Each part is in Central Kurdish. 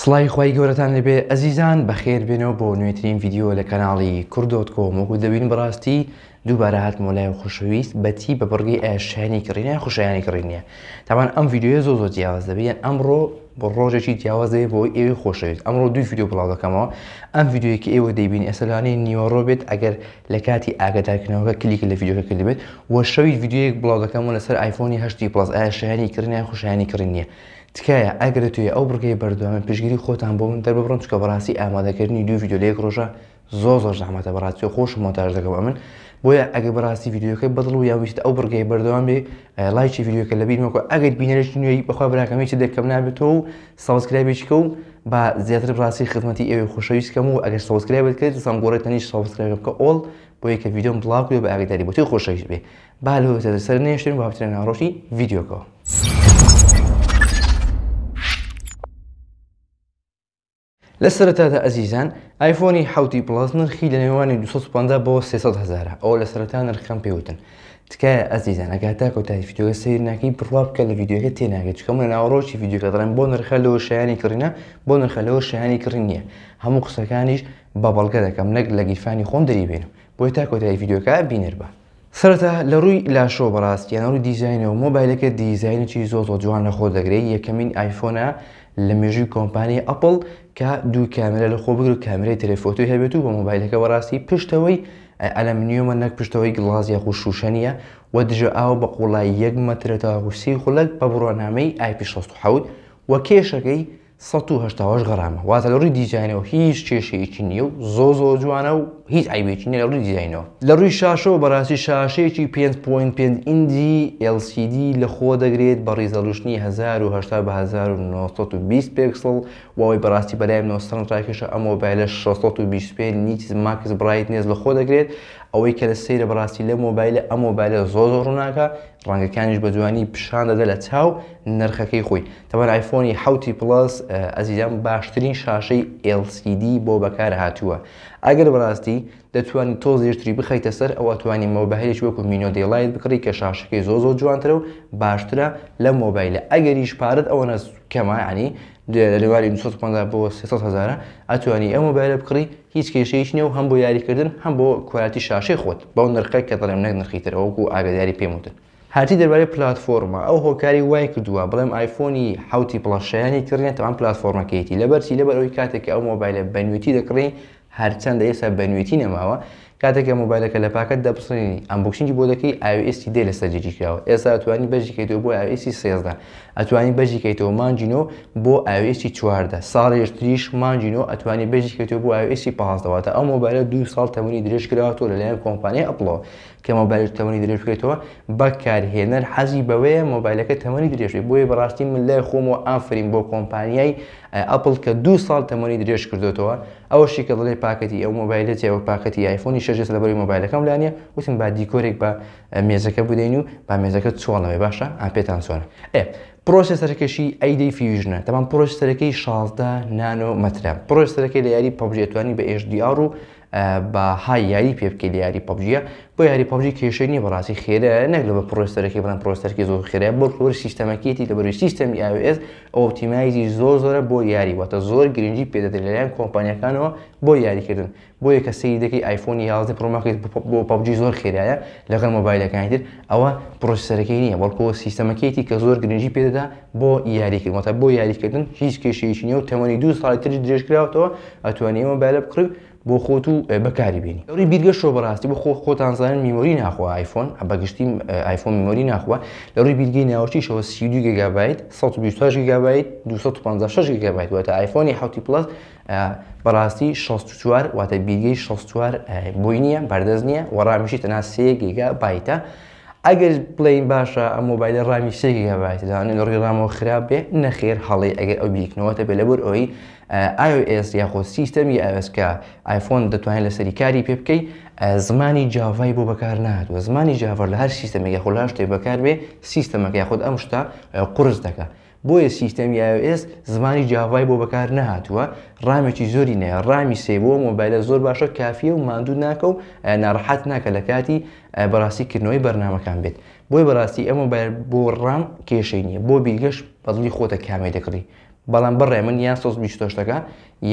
سڵاوی خوای گەورەتان لێبێ ئەزیزان بەخێر بێنەوە بۆ نوێترین ڤیدیۆ لە کەناڵی کوردۆت کۆم وەکو دەبین بڕاستی دووبارە هاتمۆ لای و خوشەویست بەچی بە بڕگەی ئاشانی کڕینە خوشایانی کڕینە تاوان ئەم ڤیددیوە زۆ زۆ جیاواز دەبیان ئەمڕۆ بۆ ڕۆژێکی جیاوازێ بۆ ئێوی خۆشەویست ئەمڕۆ دوی ڤیددیو بڵاو دەکەمەوە ئەم ڤیددیوەیەکی ئێوە دەیبین ئێسەلانی نیوەڕۆ بێت ئەگەر لە کاتی ئاگدارکردنەوەکە کلیک لە ڤیددیوەکە کردبێت وە شەوی ڤیددیوەیەک بڵاو دەکەمەوە لەسەر ئایفۆنی هەشتی پڵس ئاشانی کڕینە خوشایانی کڕین نیە تکایە ئەگەر دەتوێ ئەو بڕگەی بەردەوامە پشگیری خۆتان بۆ من دەرببڕن چکە بەڕاستی ئامادەکردنی دوو ڤیدیۆ لە یەک ڕۆژە زۆر زۆر زەحمەتە بەڕاستی و خۆش مۆنتاژ دەکەم ئەمن بۆیە ئەگە بەڕاستی ڤیدیۆکە بەدڵ و یاویست ئەو بڕگەی بەردەوام بێ لایکی ڤیدیۆکە لە بیرمەکە ئەگەر بینەرش نوێی بەخوا براکەمی چ دەکەم نابێتەوە و سەوزکرابێکە و با زیاتر بڕاستی خزمەتی ئەوێ خۆشەویستکەم و ئەگەر سەوزکرابێت کرد سەم گۆڕێت تەنیش سەوزکرابم کە ئۆڵ بۆ یەکە ڤیدۆم بڵاوکرێ بە ئاگداری بۆ تۆی خۆشەویست بێ با لۆ تەزە سەر نێشتن با بچنە ناڕۆژی ڤیدیۆکەوە. لە سەرەتادا ئەزیزان ئایفۆنی حوتی پڵاس نرخی لە نێوانی 250 بۆ 300 هزارە ئەو لە سەرەتا نرخەکەم پێوتن تکایە ئەزیزان ئەگا تا کۆتایی ڤیدیۆگە سیر ناکەی بڕوا بکە لە ڤیدیۆگە تێناگەت چکەم لە ناوەڕۆکی ڤیدیۆگە دەڵێن بۆ نرخە لەوە شایانی کڕینە بۆ نرخە لەوە شایانی کڕین نییە هەموو قسەکانیش بە بەڵگە دەکەم نەک لە گیرفانی خۆم دەریبێنم بۆی تا کۆتایی ڤیدیۆکە بینەر بە سەرەتا لە ڕووی لاشەوە بەڕاست یان ڕووی دیزاینەوە مۆبایلەکە دیزاینێکی زۆر زۆر جوان لە خۆ دەگرێت یەکەمین ئایفۆنە لە مێژووی کۆمپانیای ئەپڵ کە دوو کامێرا لە خۆ بگرێت کامێرای تەلەفۆتۆی هەبێت و بە مۆبایلەکە بەڕاستی پشتەوەی ئەلەمنیۆمە نەک پشتەوەی گڵاز یاخود شوشە نییە و دژە ئاو بە قوڵایی یەک مەترە تاوەکو سی خولەک بە بڕوانامەی IP67 و کێشەکەی سەد و هەشتا و هەشت غەرامە واتە لە ڕووی دیزاینەوە هیچ کێشەیەکی نییە و زۆر زۆر جوانە و هیچ عەیبێکی نییە لە ڕووی دیزاینەوە. لە ڕووی شاشەوە بەڕاستی شاشەیەکی پێنج پۆینت پێنج ئینجی LCD لە خۆ دەگرێت بە ڕیزەلوشنی هەزار و هەشتا بە هەزار و نۆ سەد و بیست پێکسڵ و ئەوەی بەڕاستی بەلای منەوە سەرنجڕاکێشە ئەم مۆبایلە شەش سەد و بیست و پێنج نیتس ماکس برایتنێس لە خۆ دەگرێت ئەوەی کەرە سەیرە بەڕاستی لەم مۆبایلە ئەم مۆبایلە زۆر زۆر ڕووناکە ڕەنگەکانیش بە جوانی پیشان دەدە لە چاو نرخەکەی خۆی تەوان ئایفۆنی حوتی پلس ئەزیزم باشترین شاشەی LCD بۆ بەکار هاتووە ئەگەر بەڕاستی دەتوانانی تۆز یشتری بخەیتە سەر ئەوە توانی مۆبایلش وەکو مینۆ دەیڵایت بکڕی کە شاشەکەی زۆ زۆ جوانترە و باشترە لە مۆبایلە ئەگەریش پارت ئەوە نەس کەمایانی لە لەواری 250 بۆ 300 هزارە ئەتوانی ئەو مۆبایلە بکڕی هیچ کێشەیەکی نیە و هەم بۆ یاریکردن هەم بۆ کوالێتی شاشەی خۆت بەو نرخەی کە دەڵێم نەک نرخی تر وەکو ئاگاداری پێم وتن. هەرچی دەربارەی پلاتفۆرمە ئەو هۆکاری وای کردوە بڵێم ئایفۆنی حەوتی پڵەس شایەنی کڕینە تەنها پلاتفۆرمەکەیەتی لەبەر چی لەبەر ئەوەی کاتێک کە ئەو مۆبایلە بە نوێتی دەکڕی هەرچەندە ئێستا بە نوێتی نەماوە کاتێک کە مۆبایلەکە لە پاکەت دەبسڕێنی ئەنبۆکسینگی بۆ دەکەی ئای ئۆ ئێسی دە لەسەر جێگیرکراوە ئێستا ئەتوانی بەجیکەیتەوە بۆ ئای ئۆ ئێسی سێزدە ئەتوانی بەجی کەیتەوە مانجی نۆ بۆ ئاوێسی چواردە ساڵێش تریش مانجی نۆ ئەتوانی بەجی کەیتەوە بۆ ئاوێسی پازدەواتە ئەو مۆبایلە دوو ساڵ تەمەنی درێژ کراوەتەوە لەلایەن کۆمپانیای ئەپڵەوە کە مۆبایلش تەمەنی درێژ بکەیتەوە بەکارهێنەر حەزی بەوەیە مۆبایلەکە تەمەنی درێژێ بۆیە بەڕاستی من لای خۆمەوە ئافرین بۆ کۆمپانیای ئەپڵ کە دوو ساڵ تەمەنی درێژ کردوێتەوە ئەوە شیکە دڵێ پاکەتی ئەو مۆبایلەتی ئەو پاکەتی ئایفۆنی شەژێت لەبەری مۆبایلەکەم لانە وتم با دیکۆرێک بە مێزەکە بدەین و با مێزەکە چۆڵە بێ باشە ئاپێتان چۆنە ئێ پرۆسێسەرەکەشی ئەیدەی فیژنە تەمان پرۆسەرەکەی 16 نانۆ مەترە پرۆسەرەکەی لە یاری پەبجێتوانی بە HDR و بە های یاری پێ بکەی لە یاری پەبجیە بۆ یاری پەبجی کێشەی نیە بەڕاستی خێرە نەک لە بە پرۆسەرەکەی بڵێن پرۆسەرکی زۆر خێرە بۆ لەوەر سیستەمەکیەتی لە بەروی سیستەمی ئاوS ئۆپتیمایزی زۆر زۆرە بۆ یاری واتە زۆر گرنگی پێدەدرێن لەلایەن کۆمپانیەکانەوە بۆ یاریکردن بۆیە کە سەیری دەکەی ئایفۆنی یازدە پرۆ ماکس بۆ پەبجی زۆر خێرایە لەگەڵ مۆبایلەکانی تر ئەوە پرۆسیسەرەکەی نیە بەڵکو سیستەمەکەیەتی کە زۆر گرنگی پێ دەدا بۆ یاریکردن واتە بۆ یاریکردن هیچ کێشەیەکی نیە و تەمەنی دوو ساڵی تریش درێژکراوەتەوە ئەتوانی ئەو مۆبایلە بکڕی و بۆ خۆت و بەکاری بێنی ئەوری بیرگە شۆ بەڕاستی بۆ خۆ خۆتان زانن میمۆری ناخوا ئایفۆن بەگشتی ئایفۆن میمۆری ناخوا لە ڕووی بیرگەی ناوچیشەوە 32 گیگابایت 128 گیگابایت 256 گیگابایت واتە ئایفۆنی حوتی پلس بەڕاستی شەست و چوار واتە بیرگەی شەست چوار بۆی نییە بەردەست نییە و ڕامیشی تەنا سێ گیگا بایتە ئەگەر بڵین باشە ئەم مۆبایلە ڕامی سێ گیگا بایتە دانێ لە ڕووی ڕامەوە خراپ بێ نەخێر هەڵی ئەگەر ئەو بیکنەوەتە بێ لەبەر ئەوی iOS یاخۆ سیستەمی iOS کە آیفۆن دەتوانێت لەسەری کاری پێ بکەیت زمانی جاڤای بۆ بەکار نهاتوە زمانی جاڤەر لە هەر سیستەمێک یاخۆ لا شتێک بەکار بێ سیستەمەکە یاخود ئەم شتە قرس دەکە بۆیە سیستەمی iOS زمانی جاڤای بۆ بەکار نەهاتووە، ڕامێکی زۆری نایە، ڕامی سێ بۆ ئەم مۆبایلە زۆر باشە کافیە و ماندوو ناکە و ناڕەحات ناکە لە کاتی بەڕاستی کردنەوەی بەرنامەکان بێت، بۆیە بەڕاستی ئەم مۆبایل بۆ ڕام کێشەی نیە، بۆ بیرگەش بەدڵی خۆتە کامەی دەکڕی، بەڵام بەڕای من یان سەد و بیست و هەشت ەکە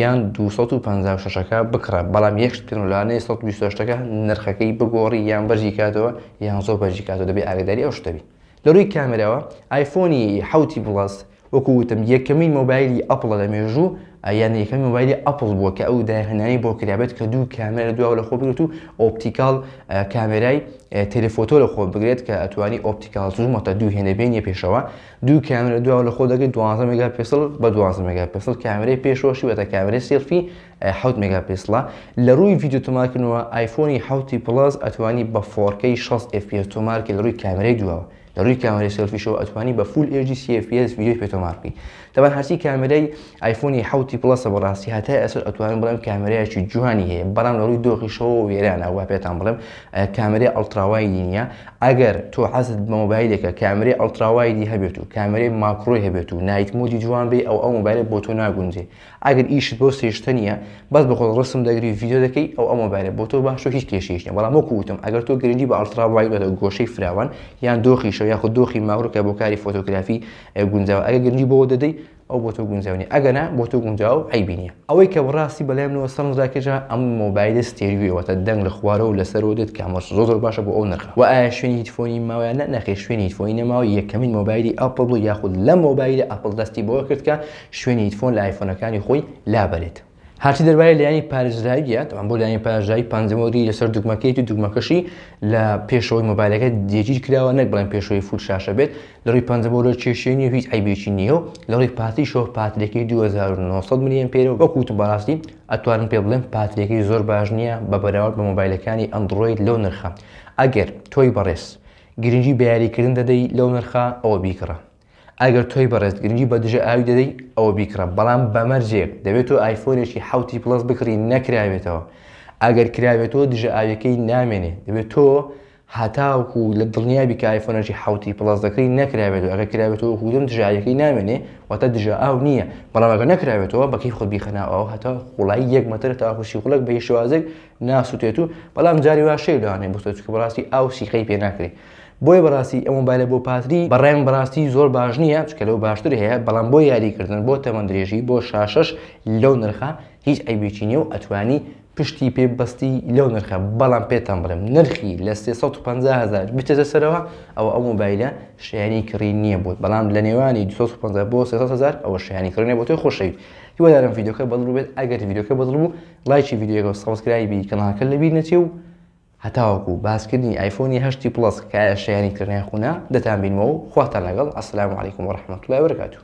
یان دوو سەد و پەنجا و شەش ەکە بکڕە، بەڵام یەک شت بکەرەوە لەوانەیە سەد و بیست و هەشت ەکە نرخەکەی بگۆڕی یان بەرزی کاتەوە یان زۆر بەرزی کاتەوە دەبێ ئاگەداری ئەو شتە بی. لە رووی کامێراوە ئایفۆنی حەوتی پڵەس وەکو وتم یەکەمین مۆبایلی ئەپڵە لە مێژوو یان یەکەمین مۆبایلی ئەپڵ بووە کە ئەو داهێنانەی بۆ کرابێت کە دوو کامێرە دواوە لە خۆ بگرێت و ئۆپتیکاڵ کامێرای تەلەفۆتۆ لە خۆ بگرێت کە ئەتوانی ئۆپتیکاڵ زوومە تا دوو هێنە بینیە پێشەوە دوو کامێرە دواوە لە خۆ دەگرێت دوازە مێگا پێسڵ بە دوازە مێگا پێسڵ کامێرەی پێشوەشی بەتە کامێرەی سێلفی حەوت مێگاپیسڵە لەرووی ڤیدیۆ تۆمارکردنەوە ئایفۆنی حەوتی پڵەس ئەتوانی بە فۆڕکەی 60 FPS تۆمارکە لەرووی کامێرەی دواوە لەرووی کامێرەی سێلفیشەوە ئەتوانی بە فول ئێجی CFPS ڤیدیۆی پێ تۆمار بکەی تەبەن هەرچی کامێرەی ئایفۆنی حەوتی پڵەسە بەڕاستی هەتای ئەسەر ئەتوانم بڵێم کامێرایەکی جوانی هەیە بەڵام لەرووی دۆخیشەوە وێرانە وا پێتان بڵێم کامێرەی ئەڵتراوای نیە ئەگەر تۆ حەزت بە مۆبایلێکە کامێرەی ئەڵتراوایدی هەبێت و کامێرەی ماکرۆی هەبێت و نایت مودی جوان بێ ئەو ئەو مۆبایلە بۆ تۆ ناگونجێ ئەگەر ئیشت بۆ سێشتە نیە بەس بە خۆت ڕسم دەگری و ڤیدیۆ دەکەی ئەو ئەو مۆبایلە بۆ تۆ باشە و هیچ کێشەیش نیە بەڵام وەکو وتم ئەگەر تۆ گرنگی بە ئەڵترا وایت بدەیت و گۆشەی فراوان یان دۆخی شەو یاخود دۆخی ماکرۆ کە بۆ کاری فۆتۆگرافی گونجاوە ئەگەر گرنگی بەوە دەدەیت ئەو بۆ تۆ گونجاو نیە ئەگەر نا بۆ تۆ گونجاوە و عەیبی نیە. ئەوەی کە بەڕاستی بەلایمەوە سەرنج ڕاکێشا ئەم مۆبایلە ستێریۆیە واتە دەنگ لە خوارەوە و لەسەرەوە دێت کە ئەمەش زۆر زۆر باشە بۆ ئەو نرخە وە ئایا شوێنی هیدفۆنی ماوە یان نا نەخێر شوێنی هیدفۆنی نەماوە یەکەمین مۆبایلی ئەپڵ بوو یاخود لەم مۆبایلە ئەپڵ دەستی بەوە کرد کە شوێنی هیدفۆن لە ئایفۆنەکانی خۆی لابەرێت هەرچی دەربارەی لایەنی پارێزراویە تەوان بۆ لایەنی پارێزراوی پانزەمەوەری لەسەر دوگمەکەیت و دوگمەکەشی لە پێشەوەی مۆبایلەکە جێگیر کراوە نەک بڵێن پێشەوەی فول شاشە بێت لە ڕووی پەنجەمەوەرە کێشەی نیە هیچ عیبێکی نییە و لە ڕووی پاتریشەوە پاترێکی 2900 ملیەن پێرە و وەکوت بەڕاستی ئەتوانم پێ بڵێم پاترێکی زۆر باش نییە بە بەراورد بە مۆبایلەکانی ئەندڕۆید لەو نرخە ئەگەر تۆی بەڕێز گرنگی بە یاریکردن دەدەی لەو نرخە ئەوە بیکڕە ئەگەر تۆی بەڕێز گرنگی بە دژە ئاوی دەدەی ئەوە بیکڕە بەڵام بە مەرجێک دەبێت تۆ ئایفۆنێکی حەوتی پڵەس بکڕی نەکرابێتەوە ئەگەر کرابێتەوە دژە ئاویەکەی نامێنێ دەبێت تۆ هەتاوکو لە دڵنیابی کە ئایفۆنێکی حەوتی پڵەس دەکەی نەکرابێتەوە ئەگەر کرابێتەوە کودم دژە ئاویەکەی نامێنێ واتە دژە ئاو نییە بەڵام ئەگەر نەکرابێتەوە بەکەی خۆت بیخەناوەوە هەتا قوڵایی یەک مەتر تا خوشی قوڵک بە هیچ شێوازێک ناسوتێت و بەڵام جاری واشەی لەوانەیە بۆ سەرچکە بەڕاستی ئاو سیقەی پێ ناکرێت بۆیە بەڕاستی ئەو مۆبایلە بۆ پاتری بەڕایم بەڕاستی زۆر باش نییە چکە لەو باشتر هەیە بەڵام بۆ یاریکردن بۆ تەمەن درێژی بۆ شاشەش لەو نرخە هیچ عیبێکی نییە و ئەتوانی پشتی پێ بەستی لەو نرخە بەڵام پێتان بڵێم نرخی لە 350 هزار بچێتە سەرەوە ئەوە ئەو مۆبایلە شایەنی کڕین نییە بۆت بەڵام لە نێوانی 250 بۆ 300 هزار ئەوە شایەنی کڕینە بۆ تۆی خۆشەویست هیوادارم ڤیدیۆکە بەدڵ بێت ئەگەر ڤیدیۆکە بەدڵ بوو لایکی ڤیدیۆکە و سەبسکرایبی کەناڵەکە لەبیر نەچێ و هەتاوەکو باسکردنی ئایفۆنی هەشتی پڵەس تکایە شایەنی ترنای قونا دەتان بینمەوەو خواتان لەگەڵ السلام علیکم و رحمە اللە و برکاتوو.